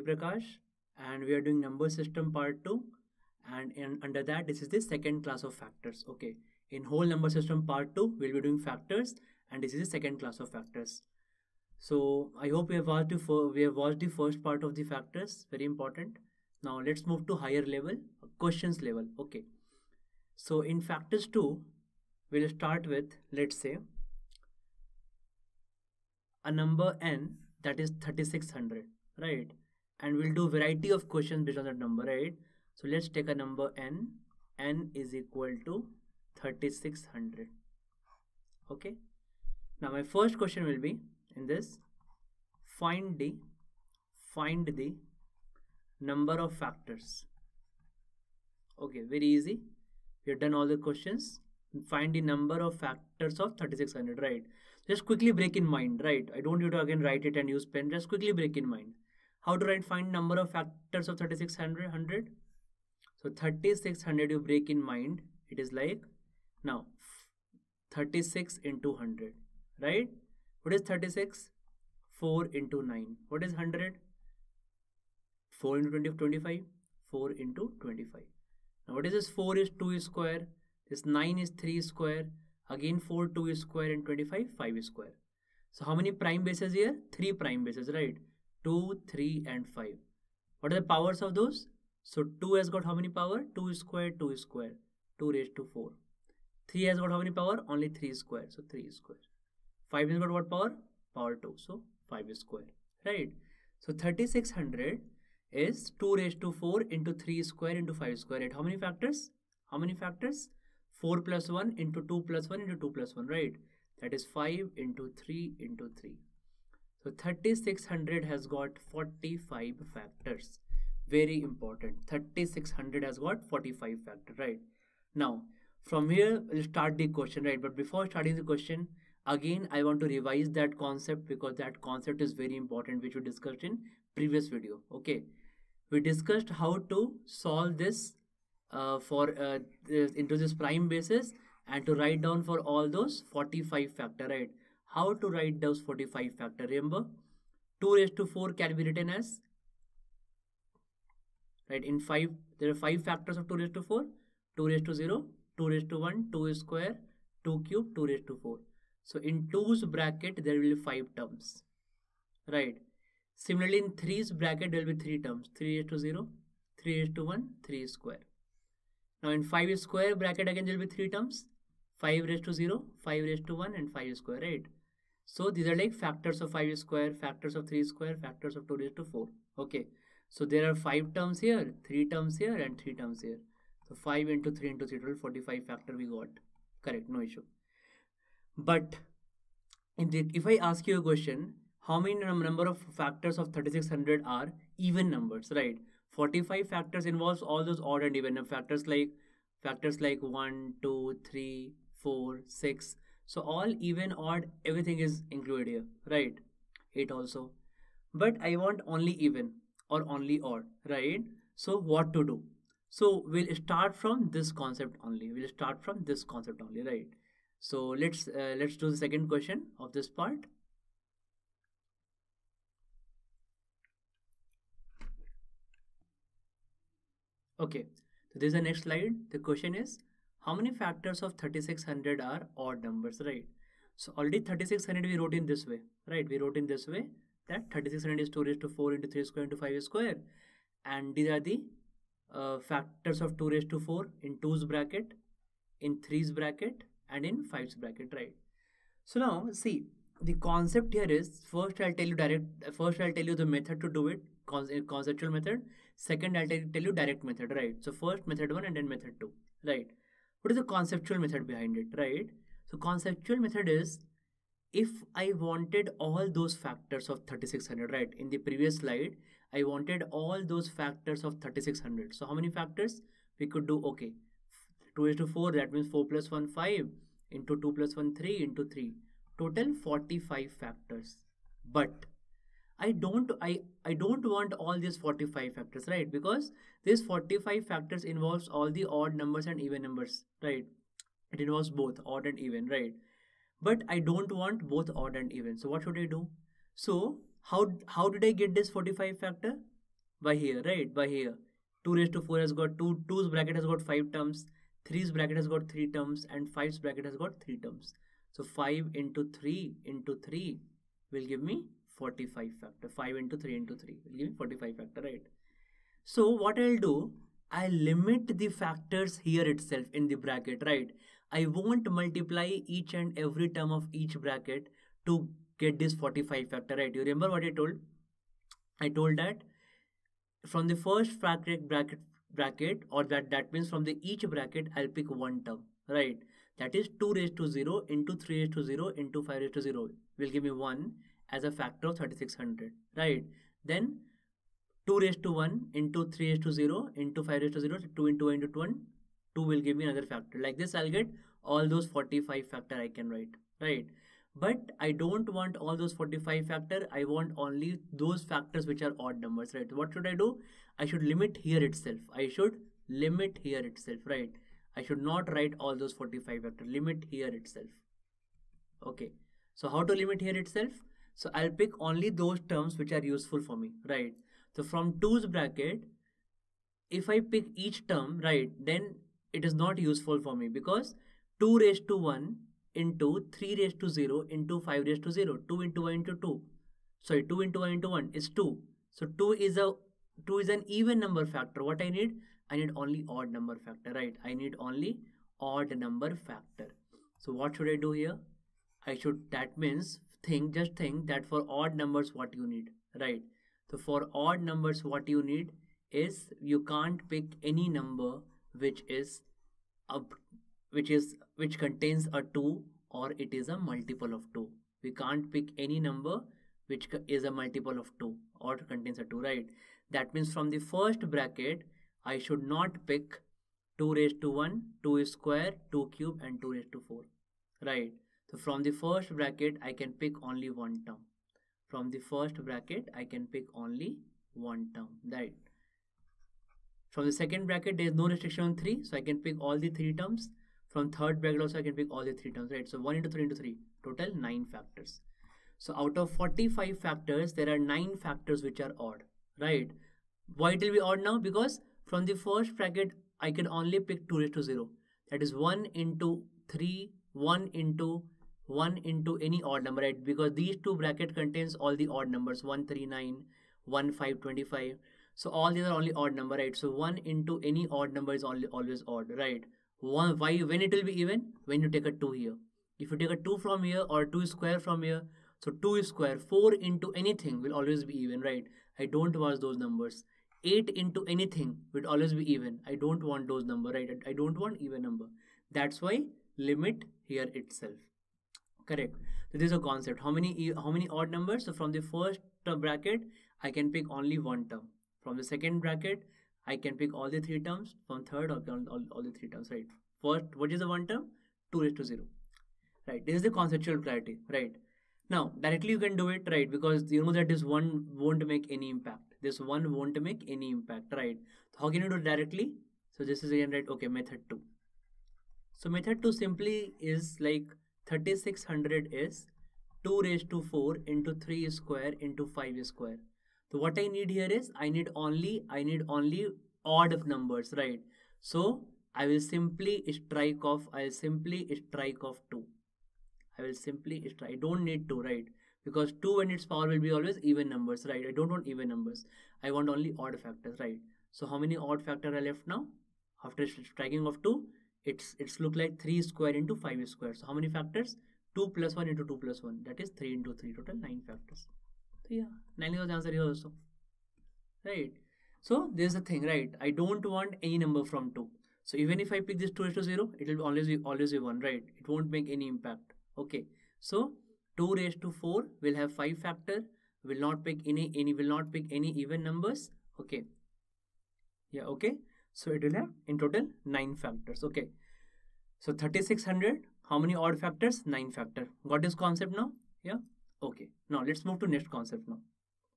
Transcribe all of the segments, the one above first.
Prakash and we are doing number system part 2 and in, under that this is the second class of factors. Okay, in whole number system part 2 we'll be doing factors and this is the second class of factors. So I hope we have watched the, we have watched the first part of the factors, very important. Now let's move to higher level, questions level. Okay, so in factors 2 we'll start with let's say a number n that is 3600 right and we'll do variety of questions based on that number right? So let's take a number n. n is equal to 3600 okay? Now my first question will be in this. Find the find the number of factors. Okay very easy. We have done all the questions. Find the number of factors of 3600 right? Just quickly break in mind right? I don't need to again write it and use pen. Just quickly break in mind how to write find number of factors of 3600 so 3600 you break in mind. It is like now 36 into 100 right? What is 36 4 into 9 what is 100 4 into 20 25 4 into 25 now what is this 4 is 2 square? This 9 is 3 square. Again 4, 2 is square and 25, 5 is square. So how many prime bases here? 3 prime bases, right? 2, 3 and 5. What are the powers of those? So 2 has got how many power? 2 square, 2 square, 2 raised to 4. 3 has got how many power? Only 3 square, so 3 square. 5 has got what power? Power 2, so 5 square, right? So 3600 is 2 raised to 4 into 3 square into 5 square, right? How many factors? How many factors? 4 plus 1 into 2 plus 1 into 2 plus 1, right? That is 5 into 3 into 3. So 3600 has got 45 factors. Very important. 3600 has got 45 factors, right? Now, from here, we'll start the question, right? But before starting the question, again, I want to revise that concept because that concept is very important, which we discussed in previous video, okay? We discussed how to solve this uh, for uh, into this prime basis and to write down for all those 45 factor right how to write those 45 factor remember? 2 raised to 4 can be written as? Right in 5 there are 5 factors of 2 raised to 4 2 raised to 0 2 raised to 1 2 square 2 cube 2 raised to 4 so in 2's bracket there will be 5 terms. Right. Similarly in 3's bracket there will be 3 terms. 3 raised to 0 3 raised to 1 3 square. Now in 5 square bracket again there will be 3 terms. 5 raised to 0, 5 raised to 1 and 5 square, right? So these are like factors of 5 square, factors of 3 square, factors of 2 raised to 4. Okay. So there are 5 terms here, 3 terms here and 3 terms here. So 5 into 3 into 3 total 45 factor we got. Correct, no issue. But the, if I ask you a question, how many number of factors of 3600 are even numbers, right? 45 factors involves all those odd and even factors like factors like 1 2 3 4 6 so all even odd everything is included here right? 8 also. But i want only even or only odd right? So what to do? So we'll start from this concept only. We'll start from this concept only right? So let's uh, let's do the second question of this part. Okay, so this is the next slide. The question is, how many factors of 3600 are odd numbers, right? So already 3600 we wrote in this way, right? We wrote in this way that 3600 is 2 raised to 4 into 3 square into 5 square. And these are the uh, factors of 2 raised to 4 in 2's bracket, in 3's bracket, and in 5's bracket, right? So now see, the concept here is first I'll tell you direct, first I'll tell you the method to do it, conceptual method second i'll tell you direct method right so first method one and then method two right what is the conceptual method behind it right? So conceptual method is if i wanted all those factors of 3600 right? In the previous slide i wanted all those factors of 3600 so how many factors? We could do okay 2 is to 4 that means 4 plus 1 5 into 2 plus 1 3 into 3 total 45 factors. But I don't I I don't want all these 45 factors, right? Because these 45 factors involves all the odd numbers and even numbers, right? It involves both odd and even, right? But I don't want both odd and even. So what should I do? So how how did I get this 45 factor? By here, right? By here. 2 raised to 4 has got 2, 2's bracket has got 5 terms, 3's bracket has got 3 terms, and 5's bracket has got 3 terms. So 5 into 3 into 3 will give me 45 factor. 5 into 3 into 3 will give me 45 factor, right? So what I'll do, I'll limit the factors here itself in the bracket, right? I won't multiply each and every term of each bracket to get this 45 factor, right? You remember what I told? I told that from the first bracket bracket bracket or that that means from the each bracket I'll pick one term, right? That is 2 raised to 0 into 3 raised to 0 into 5 raised to 0 will give me 1 as a factor of 3600, right? Then 2 raised to 1 into 3 raised to 0 into 5 raised to 0, 2 into 1 into 1, 2 will give me another factor. Like this, I'll get all those 45 factor I can write, right? But I don't want all those 45 factor. I want only those factors which are odd numbers, right? What should I do? I should limit here itself. I should limit here itself, right? I should not write all those 45 factor. Limit here itself. Okay. So how to limit here itself? So I'll pick only those terms which are useful for me, right? So from 2's bracket, if I pick each term, right, then it is not useful for me because 2 raised to 1 into 3 raised to 0 into 5 raised to 0, 2 into 1 into 2. Sorry, 2 into 1 into 1 is 2. So 2 is a 2 is an even number factor. What I need? I need only odd number factor, right? I need only odd number factor. So what should I do here? I should, that means think, just think that for odd numbers, what you need, right? So for odd numbers, what you need is you can't pick any number which is up, which is which contains a 2 or it is a multiple of 2. We can't pick any number which is a multiple of 2 or contains a 2, right? That means from the first bracket, I should not pick 2 raised to 1, 2 square, 2 cube and 2 raised to 4, right? So from the first bracket, I can pick only one term. From the first bracket I can pick only one term right? From the second bracket there is no restriction on 3 so I can pick all the three terms. From third bracket also I can pick all the three terms right? So 1 into 3 into 3 total 9 factors. So out of 45 factors there are 9 factors which are odd right? Why it will be odd now? Because from the first bracket I can only pick 2 raised to 0 that is 1 into 3 1 into 1 into any odd number right? Because these two bracket contains all the odd numbers 139 1 5 25 so all these are only odd number right? So 1 into any odd number is only always odd right? One why when it will be even? When you take a 2 here. If you take a 2 from here or 2 square from here so 2 square 4 into anything will always be even right? I don't want those numbers. 8 into anything will always be even. I don't want those number right? I don't want even number. That's why limit here itself correct. So this is a concept. How many how many odd numbers? So from the first bracket i can pick only one term. From the second bracket i can pick all the three terms. From third all, all, all the three terms right? First what is the one term? 2 raised to 0 right. This is the conceptual clarity right? Now directly you can do it right? Because you know that this one won't make any impact. This one won't make any impact right? So how can you do it directly? So this is again right? Okay method 2 so method 2 simply is like 3600 is 2 raised to 4 into 3 square into 5 square. So what I need here is I need only I need only odd numbers, right? So I will simply strike off I will simply strike off 2. I will simply strike I don't need 2, right? Because 2 and its power will be always even numbers, right? I don't want even numbers. I want only odd factors, right? So how many odd factor are left now? After striking off 2, it's it's look like 3 square into 5 square. So how many factors? 2 plus 1 into 2 plus 1 that is 3 into 3 total 9 factors. So yeah. 9 is the answer here also. Right. So there's the thing right? I don't want any number from 2 so even if i pick this 2 raised to 0 it will always be always be 1 right? It won't make any impact. Okay. So 2 raised to 4 will have 5 factor will not pick any any will not pick any even numbers. Okay. Yeah okay so it will have in total 9 factors. Okay. So 3600, how many odd factors? 9 factor. Got this concept now? Yeah. Okay. Now let's move to next concept now.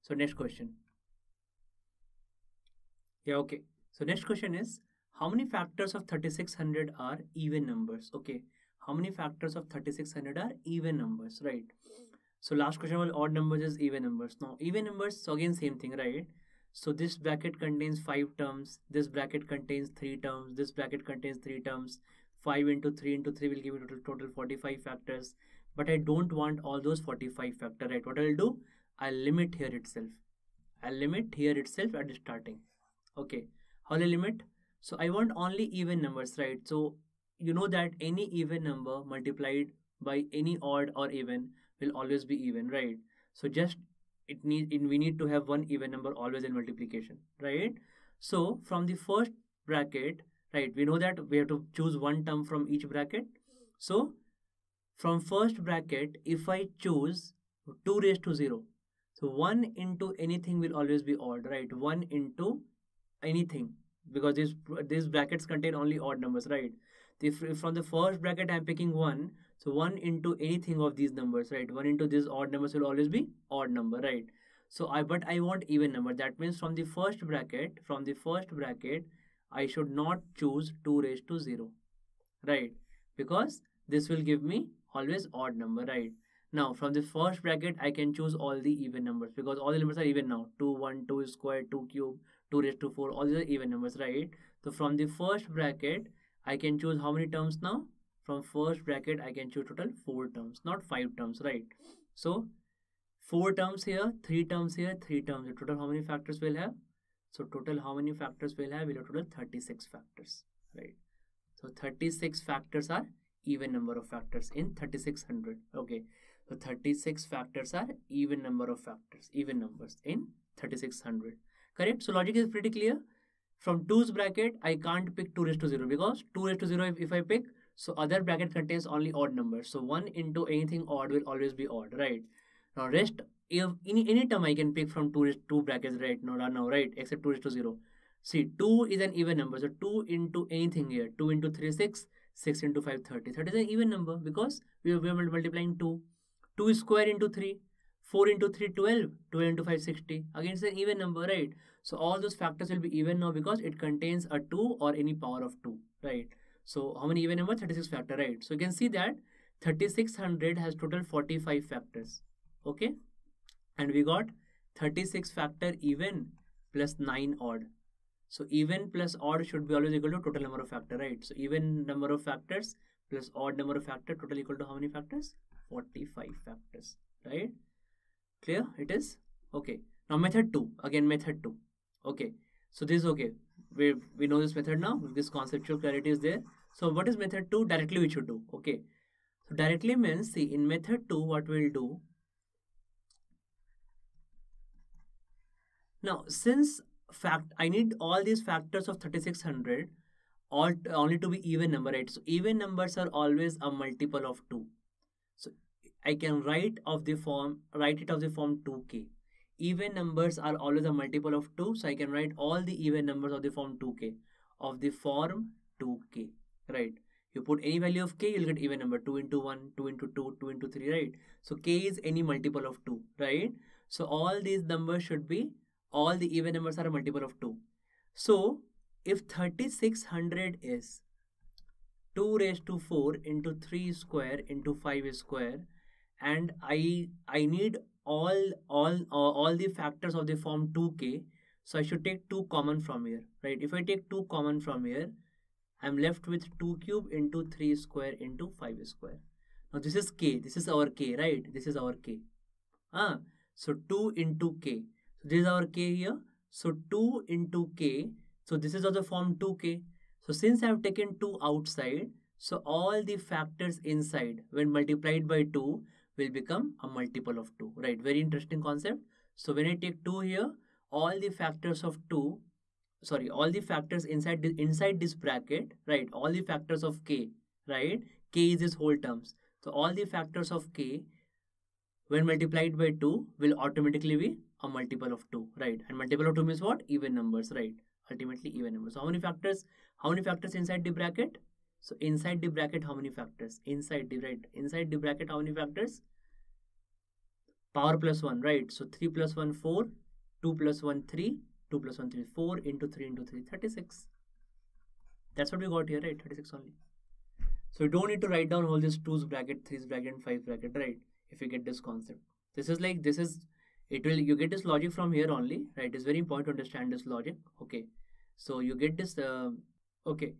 So next question. Yeah, okay. So next question is, how many factors of 3600 are even numbers? Okay. How many factors of 3600 are even numbers, right? So last question was odd numbers is even numbers. Now even numbers, so again same thing, right? So this bracket contains five terms. This bracket contains three terms. This bracket contains three terms. 5 into 3 into 3 will give you total, total 45 factors. But I don't want all those 45 factor, right? What I'll do? I'll limit here itself. I'll limit here itself at the starting. Okay. How will I limit? So I want only even numbers, right? So you know that any even number multiplied by any odd or even will always be even, right? So just it need it, we need to have one even number always in multiplication, right? So from the first bracket, right, we know that we have to choose one term from each bracket. So from first bracket, if I choose 2 raised to 0, so 1 into anything will always be odd, right? 1 into anything because these these brackets contain only odd numbers, right? If, if from the first bracket I'm picking 1, so 1 into anything of these numbers, right? 1 into these odd numbers will always be odd number, right? So I but I want even number. That means from the first bracket, from the first bracket, I should not choose 2 raised to 0, right? Because this will give me always odd number, right? Now from the first bracket, I can choose all the even numbers because all the numbers are even now. 2, 1, 2 square, 2 cube, 2 raised to 4, all these are even numbers, right? So from the first bracket, I can choose how many terms now? From first bracket, I can choose total 4 terms, not 5 terms, right? So, 4 terms here, 3 terms here, 3 terms here. Total how many factors we'll have? So, total how many factors we'll have? We'll have total 36 factors, right? So, 36 factors are even number of factors in 3600, okay? So, 36 factors are even number of factors, even numbers in 3600, correct? So, logic is pretty clear from 2's bracket, I can't pick 2 raised to 0 because 2 raised to 0 if, if I pick, so other bracket contains only odd numbers. So 1 into anything odd will always be odd, right? Now rest, if any, any term I can pick from 2 raised 2 brackets right now, now, right? Except 2 is to 0. See, 2 is an even number. So 2 into anything here. 2 into 3 6. 6 into 5 30. 30 is an even number because we are, we are multiplying 2. 2 square into 3. 4 into 3 12. 12 into 5 60. Again, it's an even number, right? So all those factors will be even now because it contains a 2 or any power of 2, right? So how many even number? 36 factor, right? So you can see that 3600 has total 45 factors, okay? And we got 36 factor even plus 9 odd. So even plus odd should be always equal to total number of factor, right? So even number of factors plus odd number of factor total equal to how many factors? 45 factors, right? Clear? It is? Okay. Now method 2. Again method 2 okay so this is okay we we know this method now. This conceptual clarity is there. So what is method 2 directly we should do. Okay. So directly means see in method 2 what we'll do. Now since fact i need all these factors of 3600 all only to be even number right? So even numbers are always a multiple of 2 so i can write of the form write it of the form 2k even numbers are always a multiple of 2 so i can write all the even numbers of the form 2k of the form 2k right? You put any value of k you'll get even number 2 into 1 2 into 2 2 into 3 right? So k is any multiple of 2 right? So all these numbers should be all the even numbers are a multiple of 2 so if 3600 is 2 raised to 4 into 3 square into 5 square and i i need all all uh, all the factors of the form 2k so i should take 2 common from here right? If i take 2 common from here i'm left with 2 cube into 3 square into 5 square. Now this is k. This is our k right? This is our k. Ah so 2 into k. So this is our k here. So 2 into k. So this is also form 2k so since i have taken 2 outside so all the factors inside when multiplied by 2 will become a multiple of 2 right? Very interesting concept. So when i take 2 here all the factors of 2 sorry all the factors inside the inside this bracket right? All the factors of k right? K is this whole terms. So all the factors of k when multiplied by 2 will automatically be a multiple of 2 right? And multiple of 2 means what? Even numbers right? Ultimately even numbers. So how many factors how many factors inside the bracket so inside the bracket, how many factors? Inside the right, inside the bracket, how many factors? Power plus 1, right? So 3 plus 1, 4, 2 plus 1, 3, 2 plus 1, 3, 4 into 3 into 3, 36. That's what we got here, right? 36 only. So you don't need to write down all these 2's bracket, 3's bracket, and 5 bracket, right? If you get this concept. this is like this is it will you get this logic from here only right it's very important to understand this logic okay so you get this uh, okay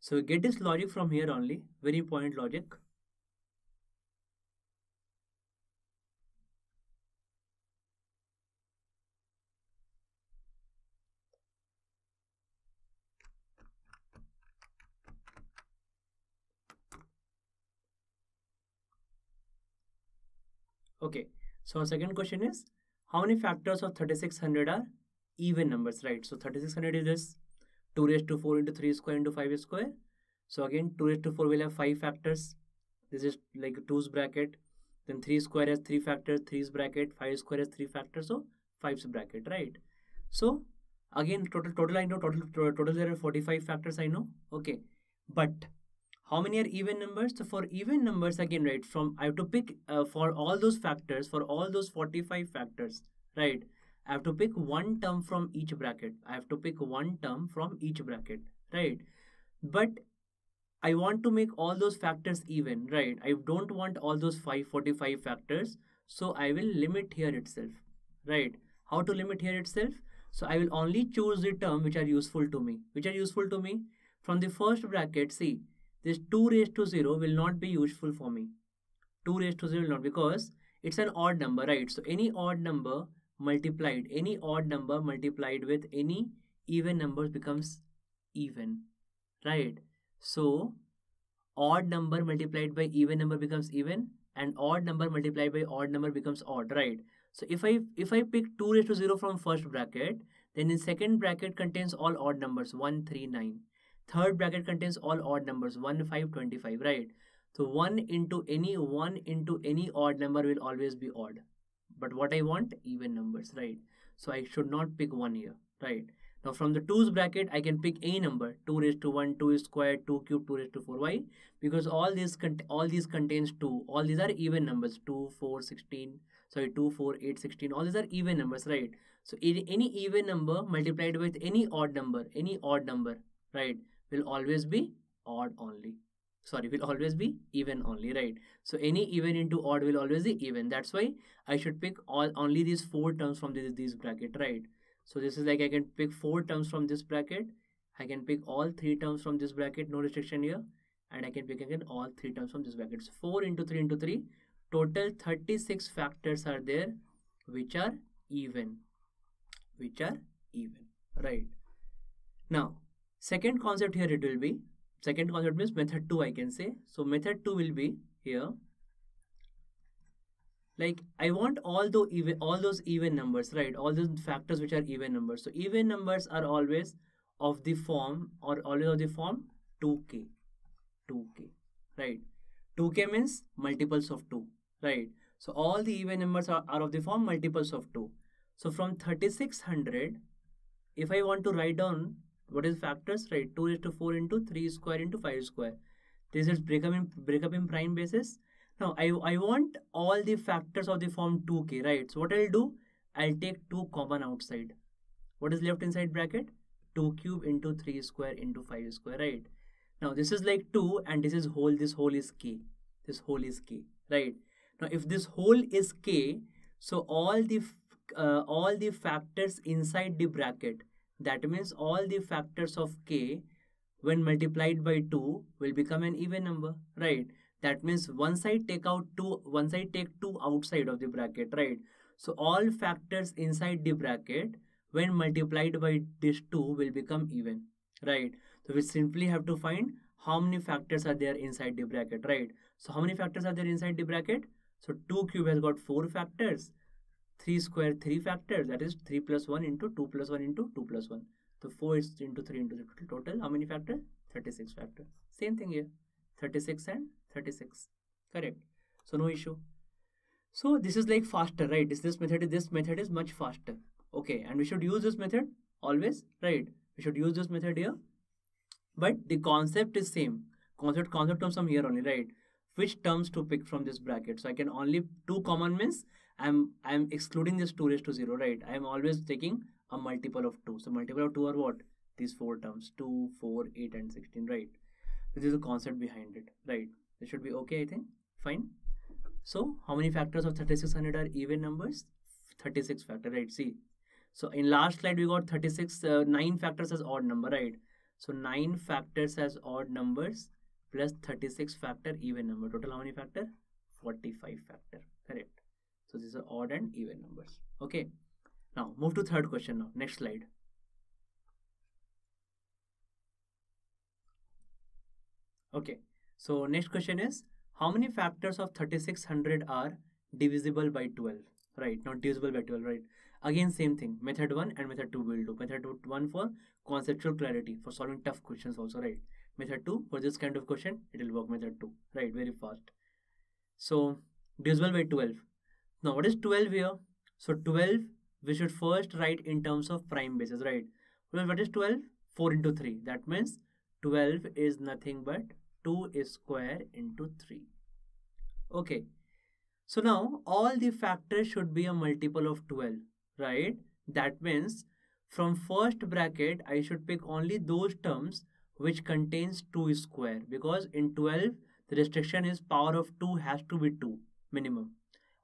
so you get this logic from here only. Very important logic. Okay, so our second question is how many factors of 3600 are even numbers, right? So 3600 is this 2 raised to 4 into 3 square into 5 square. So again 2 raised to 4 will have 5 factors. This is like 2's bracket. Then 3 square has 3 factors, 3's bracket, 5 square has 3 factors, so 5's bracket, right? So again total total I know total total there are 45 factors I know. Okay, but how many are even numbers so for even numbers again right from i have to pick uh, for all those factors for all those 45 factors right i have to pick one term from each bracket. I have to pick one term from each bracket right? But i want to make all those factors even right? I don't want all those 545 factors. So i will limit here itself right? How to limit here itself? So i will only choose the term which are useful to me. Which are useful to me? From the first bracket see this 2 raised to 0 will not be useful for me. 2 raised to 0 will not because it's an odd number right? So any odd number multiplied. Any odd number multiplied with any even numbers becomes even right? So odd number multiplied by even number becomes even and odd number multiplied by odd number becomes odd right? So if i if i pick 2 raised to 0 from first bracket then in second bracket contains all odd numbers 1 3 9 third bracket contains all odd numbers 1 5 25 right? So 1 into any 1 into any odd number will always be odd but what i want even numbers right? So i should not pick 1 here right? Now from the 2's bracket i can pick any number 2 raised to 1 2 squared 2 cubed 2 raised to 4 why? Because all these all these contains 2 all these are even numbers. 2 4 16 sorry 2 4 8 16 all these are even numbers right? So any even number multiplied with any odd number any odd number right will always be odd only sorry will always be even only right? So any even into odd will always be even. That's why i should pick all only these four terms from this, this bracket right? So this is like i can pick four terms from this bracket. I can pick all three terms from this bracket no restriction here. And i can pick again all three terms from this bracket. So 4 into 3 into 3 total 36 factors are there which are even which are even right? Now Second concept here it will be, second concept means method 2 I can say. So method 2 will be here. Like I want all those even all those even numbers, right? All those factors which are even numbers. So even numbers are always of the form or always of the form 2k. 2k. Right? 2k means multiples of 2. Right? So all the even numbers are, are of the form multiples of 2. So from 3600, if I want to write down what is factors? Right 2 is to 4 into 3 square into 5 square. This is break up in break up in prime basis. Now i i want all the factors of the form 2k right? So what i'll do? I'll take 2 common outside. What is left inside bracket? 2 cube into 3 square into 5 square right? Now this is like 2 and this is whole this whole is k. This whole is k right? Now if this whole is k so all the uh, all the factors inside the bracket that means all the factors of k when multiplied by 2 will become an even number, right? That means once I take out 2, once I take 2 outside of the bracket, right? So all factors inside the bracket when multiplied by this 2 will become even, right? So we simply have to find how many factors are there inside the bracket, right? So how many factors are there inside the bracket? So 2 cube has got 4 factors. 3 square 3 factors that is 3 plus 1 into 2 plus 1 into 2 plus 1 so 4 is into 3 into the total how many factors 36 factors same thing here. 36 and 36 correct. So no issue. So this is like faster right? This this method this method is much faster. Okay. And we should use this method always right? We should use this method here. But the concept is same. Concept concept comes from here only right? Which terms to pick from this bracket? So i can only two common means I'm I'm excluding this 2 raised to 0, right? I'm always taking a multiple of 2. So multiple of 2 are what? These four terms 2, 4, 8 and 16, right? This is the concept behind it, right? This should be okay, I think. Fine. So how many factors of 3600 are even numbers? 36 factor, right? See. So in last slide, we got 36, uh, 9 factors as odd number, right? So 9 factors as odd numbers plus 36 factor even number. Total how many factor? 45 factor, correct. So these are odd and even numbers. Okay. Now move to third question now. Next slide. Okay. So next question is how many factors of 3600 are divisible by 12? Right, not divisible by 12, right? Again, same thing. Method 1 and method 2 will do. Method 1 for conceptual clarity, for solving tough questions also, right? Method 2 for this kind of question, it will work method 2, right? Very fast. So, divisible by 12. Now, what is 12 here? So, 12 we should first write in terms of prime basis, right? Well, what is 12? 4 into 3. That means 12 is nothing but 2 is square into 3. Okay. So now all the factors should be a multiple of 12, right? That means from first bracket, I should pick only those terms which contains 2 square because in 12, the restriction is power of 2 has to be 2 minimum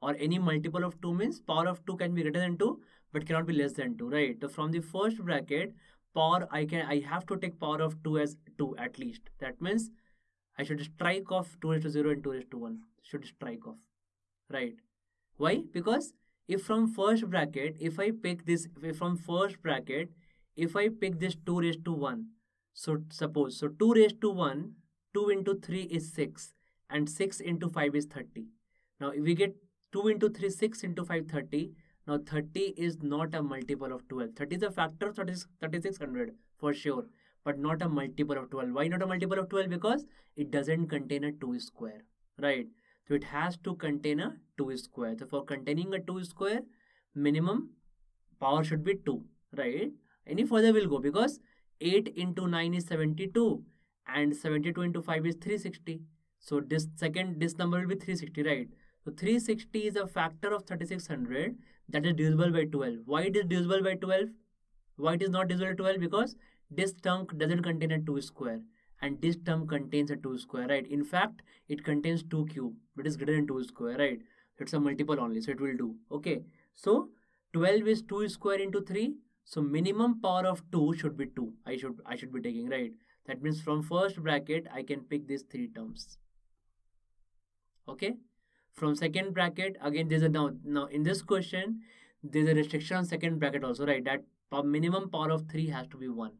or any multiple of 2 means power of 2 can be greater than 2 but cannot be less than 2 right? So from the first bracket power i can i have to take power of 2 as 2 at least. That means i should strike off 2 raised to 0 and 2 raised to 1 should strike off right? Why? Because if from first bracket if i pick this from first bracket if i pick this 2 raised to 1 so suppose so 2 raised to 1 2 into 3 is 6 and 6 into 5 is 30 now if we get 2 into 3 6 into 5 30 now 30 is not a multiple of 12. 30 is a factor of 3600 for sure, but not a multiple of 12. Why not a multiple of 12? Because it doesn't contain a 2 square, right? So it has to contain a 2 square. So for containing a 2 square, minimum power should be 2, right? Any further will go because 8 into 9 is 72 and 72 into 5 is 360. So this second, this number will be 360, right? So 360 is a factor of 3600 that is divisible by 12. Why it is divisible by 12? Why it is not divisible by 12? Because this term doesn't contain a 2 square and this term contains a 2 square, right? In fact, it contains 2 cube, but is greater than 2 square, right? It's a multiple only, so it will do. Okay, so 12 is 2 square into 3. So minimum power of 2 should be 2. I should I should be taking, right? That means from first bracket, I can pick these three terms. Okay from second bracket again there's a now now in this question there's a restriction on second bracket also right? That minimum power of 3 has to be 1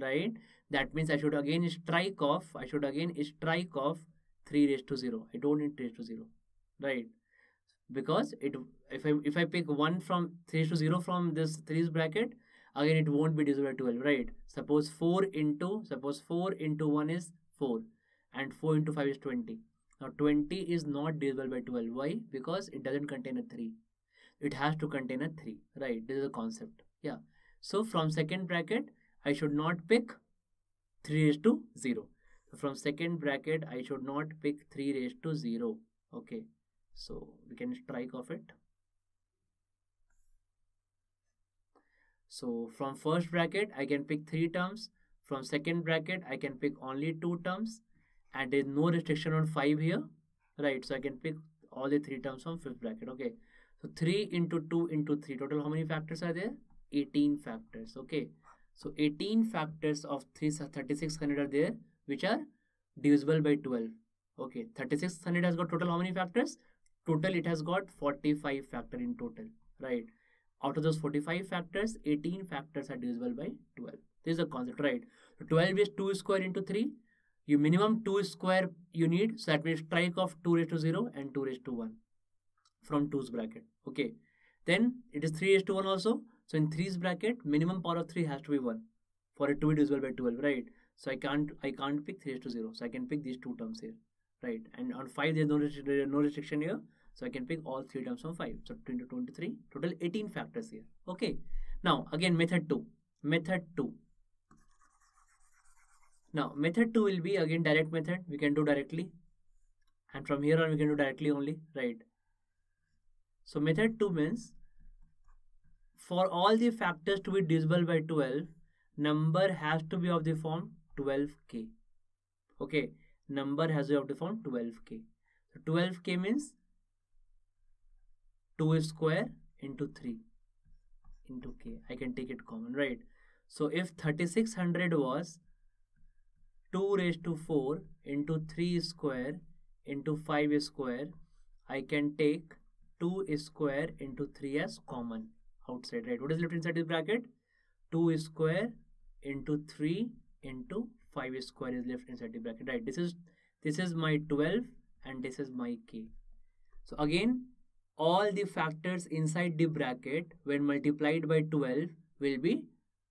right? That means i should again strike off i should again strike off 3 raised to 0 i don't need raised to 0 right? Because it if i if i pick 1 from 3 raised to 0 from this 3's bracket again it won't be divisible by 12 right? Suppose 4 into suppose 4 into 1 is 4 and 4 into 5 is 20 now 20 is not divisible by 12. Why? Because it doesn't contain a 3. It has to contain a 3. Right? This is a concept. Yeah. So from second bracket, I should not pick 3 raised to 0. So from second bracket, I should not pick 3 raised to 0. Okay. So we can strike off it. So from first bracket, I can pick 3 terms. From second bracket, I can pick only 2 terms and there is no restriction on 5 here right? So I can pick all the three terms from fifth bracket okay? So 3 into 2 into 3 total how many factors are there? 18 factors okay? So 18 factors of 3 3600 are there which are divisible by 12 okay? 3600 has got total how many factors? Total it has got 45 factor in total right? Out of those 45 factors 18 factors are divisible by 12 this is the concept right? So 12 is 2 square into 3 you minimum 2 square you need so that means strike of 2 raised to 0 and 2 raised to 1 from 2's bracket okay? Then it is 3 raised to 1 also. So in 3's bracket minimum power of 3 has to be 1 for it to be divisible by 12 right? So i can't i can't pick 3 raised to 0 so i can pick these two terms here right? And on 5 there's no, no restriction here. So i can pick all three terms from 5 so 20 23 total 18 factors here okay? Now again method 2 method 2 now method 2 will be again direct method. We can do directly. And from here on we can do directly only, right? So method 2 means for all the factors to be divisible by 12, number has to be of the form 12k. Okay, number has to be of the form 12k. So 12k means 2 square into 3 into k i can take it common right so if 3600 was 2 raised to 4 into 3 square into 5 square. I can take 2 square into 3 as common. Outside right? What is left inside this bracket? 2 square into 3 into 5 square is left inside the bracket right? This is this is my 12 and this is my k. So again all the factors inside the bracket when multiplied by 12 will be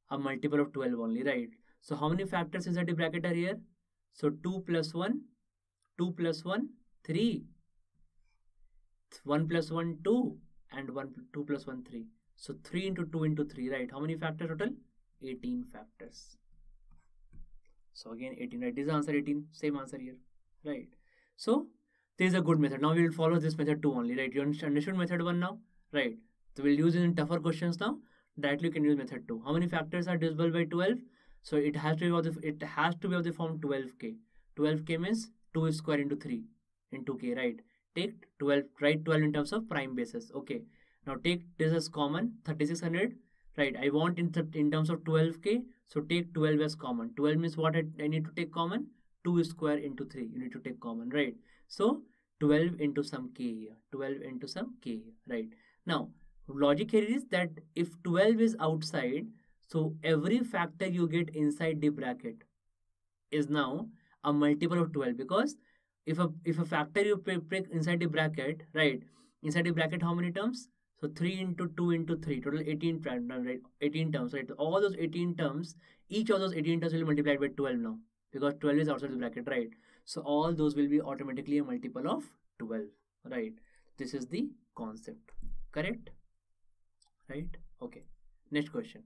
a multiple of 12 only right so how many factors inside the bracket are here? So 2 plus 1 2 plus 1 3 1 plus 1 2 and 1 2 plus 1 3 so 3 into 2 into 3 right? How many factors total? 18 factors. So again 18 right? This is answer 18 same answer here right? So this is a good method. Now we will follow this method 2 only right? You understood method 1 now? Right. So we'll use it in tougher questions now. Directly you can use method 2 how many factors are divisible by 12 so it has to be of the it has to be of the form 12k 12k means 2 square into 3 into k right? Take 12 write 12 in terms of prime basis okay? Now take this as common 3600 right? I want in, in terms of 12k so take 12 as common. 12 means what I, I need to take common? 2 square into 3 you need to take common right? So 12 into some k here 12 into some k here right? Now logic here is that if 12 is outside so every factor you get inside the bracket is now a multiple of 12 because if a if a factor you pick inside the bracket right inside the bracket how many terms? So 3 into 2 into 3 total 18 right 18 terms right. All those 18 terms each of those 18 terms will be multiplied by 12 now because 12 is outside the bracket right. So all those will be automatically a multiple of 12 right. This is the concept correct? Right? Okay. Next question